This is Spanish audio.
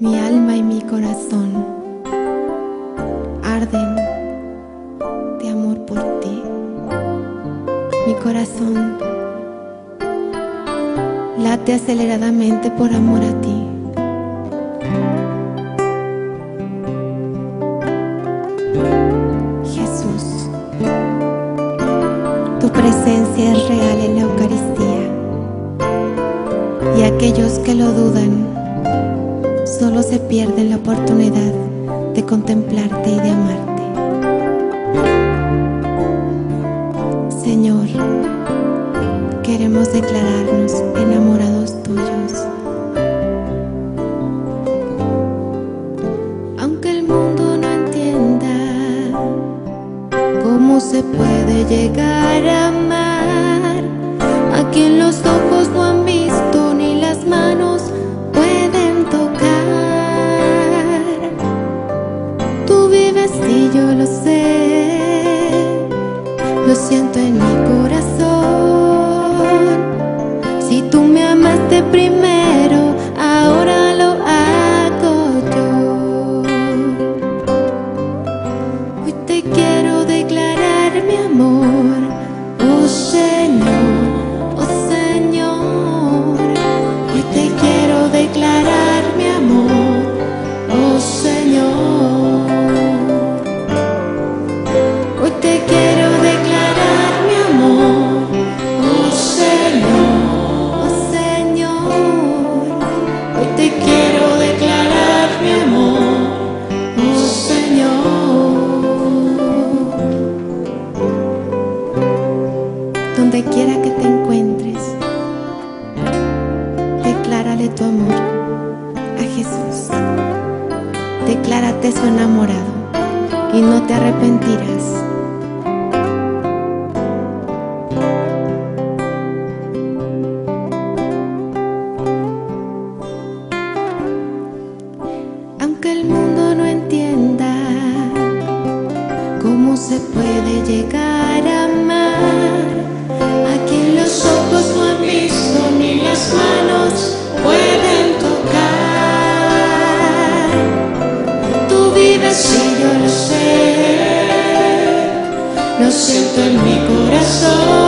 Mi alma y mi corazón arden de amor por ti. Mi corazón late aceleradamente por amor a ti. Jesús, tu presencia es real en la Eucaristía y aquellos que lo dudan se pierden la oportunidad de contemplarte y de amarte. Señor, queremos declararnos enamorados tuyos. Aunque el mundo no entienda cómo se puede llegar a amar a quien los ojos no han lo siento en mi corazón. Si tú me amaste primero, Donde quiera que te encuentres, declárale tu amor a Jesús. Declárate su enamorado y no te arrepentirás. Aunque el mundo no entienda cómo se puede llegar Lo siento en mi corazón.